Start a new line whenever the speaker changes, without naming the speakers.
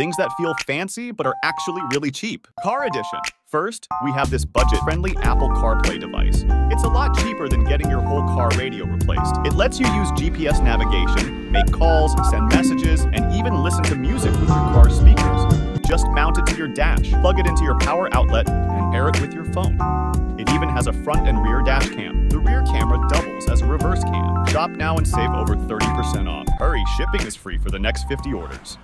Things that feel fancy but are actually really cheap. Car Edition. First, we have this budget-friendly Apple CarPlay device. It's a lot cheaper than getting your whole car radio replaced. It lets you use GPS navigation, make calls, send messages, and even listen to music with your car's speakers. Just mount it to your dash, plug it into your power outlet, and pair it with your phone. It even has a front and rear dash cam. The rear camera doubles as a reverse cam. Shop now and save over 30% off. Hurry, shipping is free for the next 50 orders.